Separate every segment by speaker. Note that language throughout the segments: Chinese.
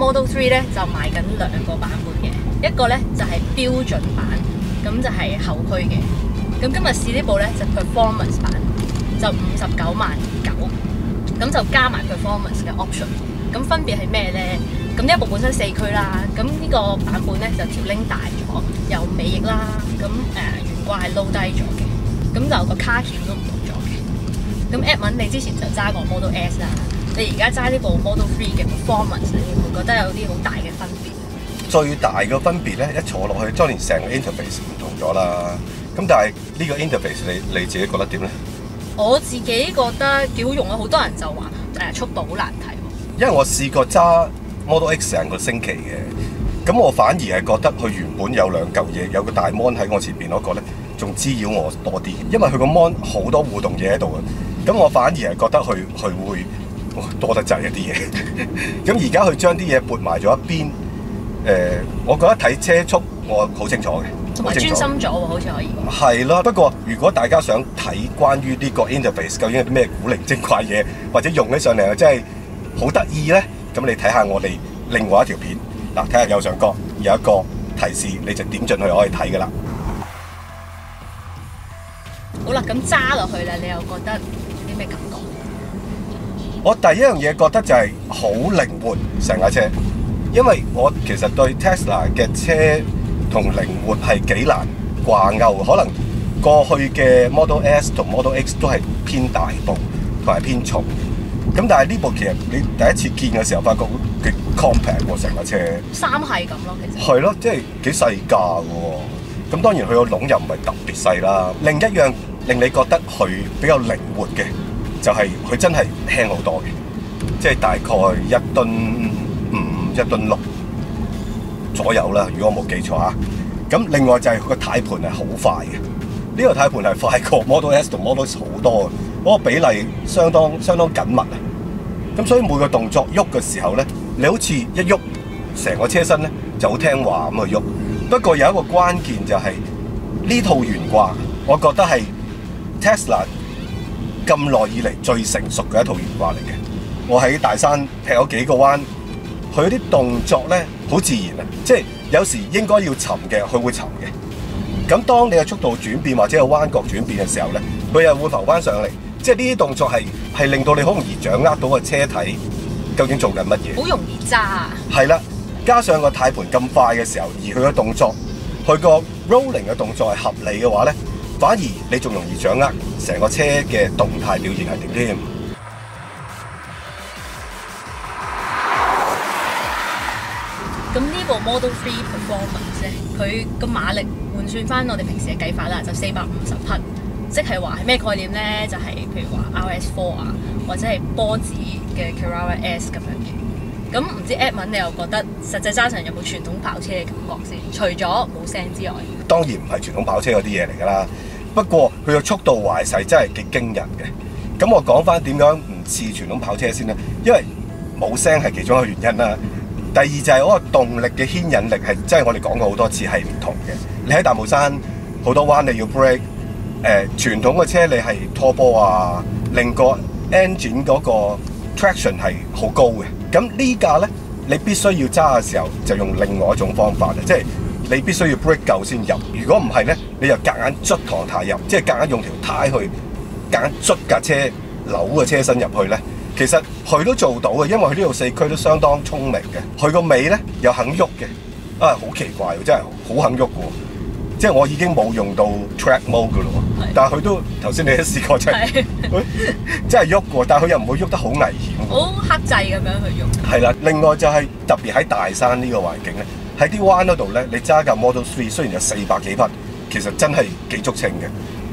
Speaker 1: Model Three 咧就賣緊兩個版本嘅，一個咧就係、標準版，咁就係後驅嘅。咁今日試呢部咧就 Performance 版，就五十九萬九，咁就加埋 Performance 嘅 option。咁分別係咩咧？咁呢一部本身四驅啦，咁呢個版本咧就條拎大咗，有尾翼啦，咁誒、呃、懸掛係撈低咗嘅，咁就個卡鉗都唔同咗嘅。咁 Edmond 你之前就揸過 Model S 啦，你而家揸呢部 Model Three 嘅 Performance，你會唔會覺得有啲好大嘅分別？
Speaker 2: 最大嘅分別咧，一坐落去，當然成個 interface 唔同咗啦。咁但係呢個 interface 你你自己覺得點咧？
Speaker 1: 我自己覺得幾好用啊！好多人就話誒、速度好難睇喎。
Speaker 2: 因為我試過揸 Model X 成個星期嘅，咁我反而係覺得佢原本有兩嚿嘢，有個大 mon 喺我前邊嗰個咧，仲滋擾我多啲，因為佢個 mon 好多互動嘢喺度啊。咁我反而係覺得佢佢會哇多得滯一啲嘢。咁而家佢將啲嘢撥埋咗一邊，誒、我覺得睇車速我好清楚嘅，
Speaker 1: 同埋專心咗喎，好似可以。
Speaker 2: 係咯，不過如果大家想睇關於呢個 interface 究竟有啲咩古靈精怪嘢，或者用起上嚟真係好得意咧，咁你睇下我哋另外一條片，嗱睇下右上角有一個提示，你就點進去可以睇噶啦。
Speaker 1: 好啦，咁揸落去啦，你又覺得有啲咩感覺？
Speaker 2: 我第一樣嘢覺得就係好靈活成架車，因為我其實對 Tesla 嘅車同靈活係幾難掛鈎，可能過去嘅 Model S 同 Model X 都係偏大部同埋偏重，咁但係呢部其實你第一次見嘅時候，發覺幾 compact 喎成架車，
Speaker 1: 三係咁咯，其實。
Speaker 2: 係咯，即係幾細架嘅喎。咁當然佢個籠又唔係特別細啦。另一樣令你覺得佢比較靈活嘅，就係、佢真係輕好多嘅，即係大概一噸五、一噸六左右啦。如果我冇記錯啊。咁另外就係佢個軚盤係好快嘅，呢、個軚盤係快過 Model S 同 Model 好多嘅，嗰、個比例相當相當緊密啊。咁所以每個動作喐嘅時候咧，你好似一喐，成個車身咧就好聽話咁去喐。不過有一個關鍵就係、呢套懸掛，我覺得係 Tesla 咁耐以嚟最成熟嘅一套懸掛嚟嘅。我喺大山劈咗幾個彎，佢啲動作咧好自然啊，即係有時應該要沉嘅，佢會沉嘅。咁當你嘅速度轉變或者有彎角轉變嘅時候咧，佢又會浮翻上嚟。即係呢啲動作係係令到你好容易掌握到個車體究竟做緊乜嘢。
Speaker 1: 好容易揸
Speaker 2: 系！啦，加上個軚盤咁快嘅時候，而佢嘅動作，佢個 rolling 嘅動作係合理嘅話咧，反而你仲容易掌握成個車嘅動態表現係點添。
Speaker 1: 咁呢部 Model Three Performance 咧，佢個馬力換算翻我哋平時嘅計法啦，就四百五十匹，即係話係咩概念咧？就係、譬如話 RS Four 啊，或者係波子嘅 Carrera S 咁樣嘅。咁唔知 Edmond 你又覺得實際揸上有冇傳統跑車嘅感覺先？除咗冇聲之外，
Speaker 2: 當然唔係傳統跑車嗰啲嘢嚟㗎啦。不過佢嘅速度懷勢真係幾驚人嘅。咁我講翻點樣唔似傳統跑車先啦，因為冇聲係其中一個原因啦。第二就係嗰個動力嘅牽引力係，即係我哋講過好多次係唔同嘅。你喺大帽山好多彎你要 brake，誒、傳統嘅車你係拖波啊，令個 engine 嗰個 traction 係好高嘅。咁呢架呢，你必須要揸嘅時候就用另外一種方法啦，即係你必須要 brake 夠先入。如果唔係咧，你就夾硬捽堂太入，即係夾硬用條胎去夾硬捽架車扭個車身入去咧。其實佢都做到嘅，因為佢呢度四驅都相當聰明嘅。佢個尾咧又肯喐嘅，啊好奇怪喎，真係好肯喐嘅喎。即係我已經冇用到 track mode 嘅咯喎，但係佢都頭先你都試過真係
Speaker 1: 係
Speaker 2: 真係喐嘅喎，但係佢又唔會喐得好危險喎。
Speaker 1: 好克制咁樣去喐。
Speaker 2: 係啦，另外就係特別喺大山呢個環境咧，喺啲彎嗰度咧，你揸架 Model Three 雖然有四百幾匹，其實真係幾足稱嘅。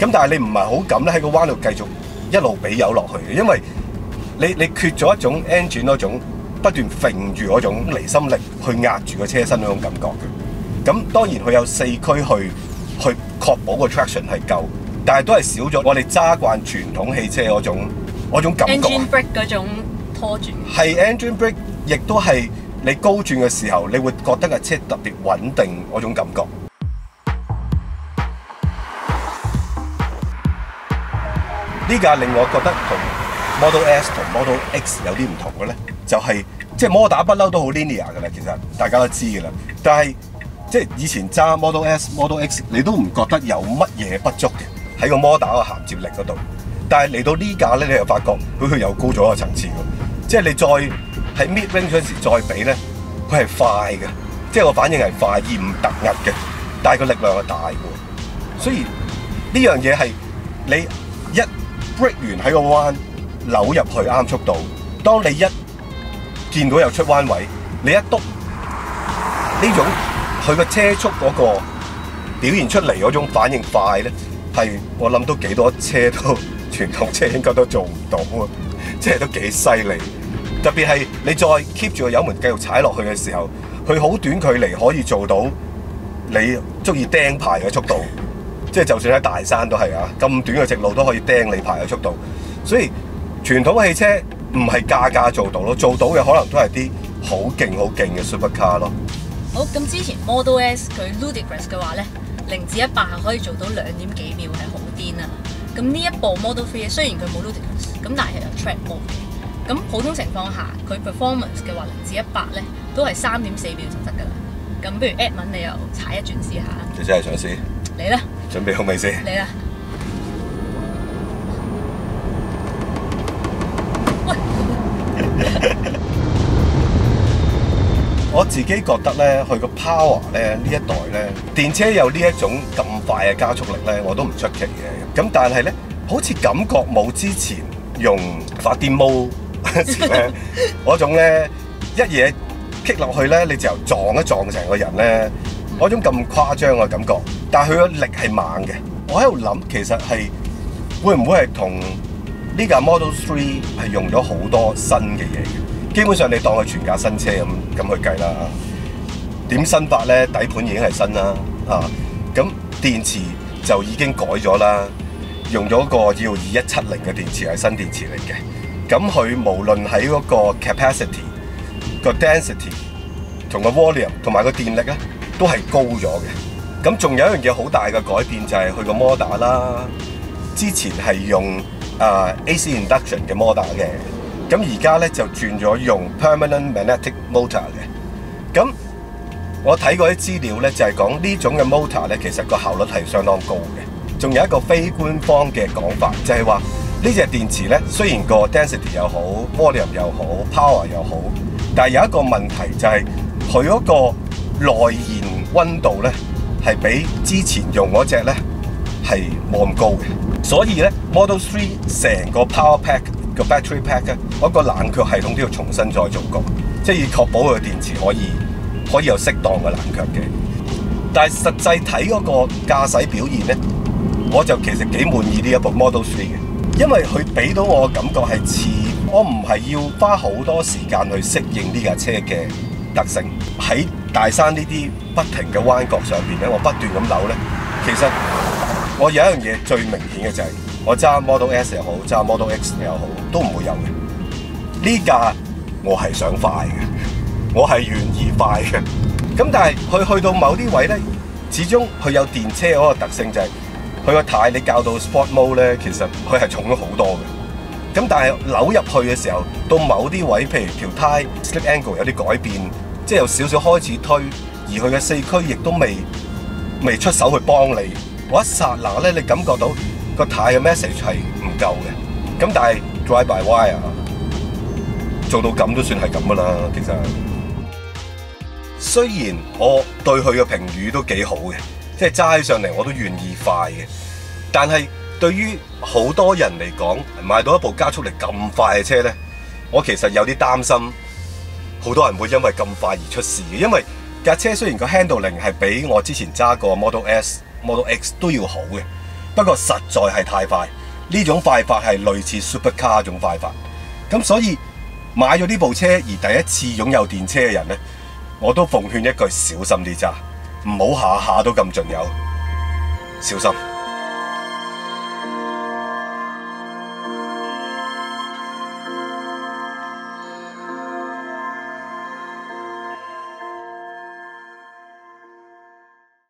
Speaker 2: 咁但係你唔係好敢咧喺個彎度繼續一路俾油落去嘅，因為你你缺咗一種 engine 嗰種不斷揈住嗰種離心力去壓住個車身嗰種感覺嘅。咁當然佢有四驅去去確保個 traction 係夠，但係都係少咗我哋揸慣傳統汽車嗰種嗰種感覺。
Speaker 1: engine brake 嗰種拖住。
Speaker 2: 係 engine brake，亦都係你高轉嘅時候，你會覺得架車特別穩定嗰種感覺。呢架令我覺得同 Model S 同 Model X 有啲唔同嘅咧，就係即係摩打不嬲都好 linear 嘅啦，其實大家都知嘅啦。但係即係以前揸 Model S、Model X，你都唔覺得有乜嘢不足嘅喺個摩打個銜接力嗰度。但係嚟到呢架咧，你又發覺佢佢又高咗一個層次喎。即係你再喺 mid range 嗰時再比咧，佢係快嘅，即係個反應係快而唔突兀嘅，但係個力量係大嘅。所以呢樣嘢係你一 break 完喺個彎扭入去啱速度，當你一見到有出彎位，你一篤呢種佢個車速嗰個表現出嚟嗰種反應快咧，係我諗都幾多車都傳統車應該都做唔到啊！即係都幾犀利。特別係你再 keep 住個油門繼續踩落去嘅時候，佢好短距離可以做到你足以釘牌嘅速度。即係就算喺大山都係啊，咁短嘅直路都可以釘你牌嘅速度。所以傳統汽車唔係架架做到咯，做到嘅可能都係啲好勁好勁嘅 supercar 咯。
Speaker 1: 好，咁之前 Model S 佢 ludicrous 嘅話咧，零至一百可以做到兩點幾秒，係好癲啊！咁呢一部 Model Three 雖然佢冇 ludicrous，咁但係有 track mode。咁普通情況下，佢 performance 嘅話零至一百咧，都係三點四秒就得㗎啦。咁不如 Edmond 你又踩一轉試下，
Speaker 2: 你真係想試？
Speaker 1: 你啦，
Speaker 2: 準備好未先？
Speaker 1: 你啦！喂，
Speaker 2: 我自己覺得咧，佢個 power 咧呢一代咧，電車有呢一種咁快嘅加速力咧，我都唔出奇嘅。咁但係咧，好似感覺冇之前用發電毛嗰時咧，嗰種咧一嘢棘落去咧，你就撞一撞成個人咧，嗰種咁誇張嘅感覺。但係佢個力係猛嘅。我喺度諗，其實係會唔會係同呢架 Model Three 係用咗好多新嘅嘢嘅？基本上你當佢全架新車咁咁去計啦。點新法咧？底盤已經係新啦，啊咁電池就已經改咗啦，用咗個要二一七零嘅電池係新電池嚟嘅。咁佢無論喺嗰個 capacity、個 density 同個 volume 同埋個電力咧，都係高咗嘅。咁仲有一樣嘢好大嘅改變就係佢個摩打啦。之前係用啊、AC induction 嘅摩打嘅，咁而家咧就轉咗用 permanent magnetic motor 嘅。咁我睇過啲資料咧，就係講呢種嘅 motor 咧，其實個效率係相當高嘅。仲有一個非官方嘅講法，就係話呢隻電池咧，雖然個 density 又好，volume 又好，power 又好，但係有一個問題就係佢嗰個內燃溫度咧，係比之前用嗰隻咧係冇咁高嘅。所以咧，Model Three 成個 Power Pack 個 Battery Pack 咧，嗰個冷卻系統都要重新再做過，即係要確保佢個電池可以可以有適當嘅冷卻嘅。但係實際睇嗰個駕駛表現咧，我就其實幾滿意呢一部 Model Three 嘅，因為佢俾到我感覺係似我唔係要花好多時間去適應呢架車嘅特性。喺大山呢啲不停嘅彎角上邊咧，我不斷咁扭咧，其實。我有一樣嘢最明顯嘅就係，我揸 Model S 又好，揸 Model X 又好，都唔會有嘅。呢架我係想快嘅，我係願意快嘅。咁但係佢去到某啲位咧，始終佢有電車嗰個特性就係，佢個軚你校到 Sport Mode 咧，其實佢係重咗好多嘅。咁但係扭入去嘅時候，到某啲位，譬如條軚 slip angle 有啲改變，即係有少少開始推，而佢嘅四驅亦都未未出手去幫你。我一剎那咧，你感覺到個軚嘅 message 係唔夠嘅。咁但係 drive by wire 做到咁都算係咁噶啦。其實雖然我對佢嘅評語都幾好嘅，即係揸起上嚟我都願意快嘅。但係對於好多人嚟講，買到一部加速力咁快嘅車咧，我其實有啲擔心，好多人會因為咁快而出事嘅。因為架車雖然個 handling 係比我之前揸過 Model S。Model X 都要好嘅，不過實在係太快，呢種快法係類似 Supercar 種快法，咁所以買咗呢部車而第一次擁有電車嘅人呢，我都奉勸一句小心啲揸，唔好下下都咁盡油，小心。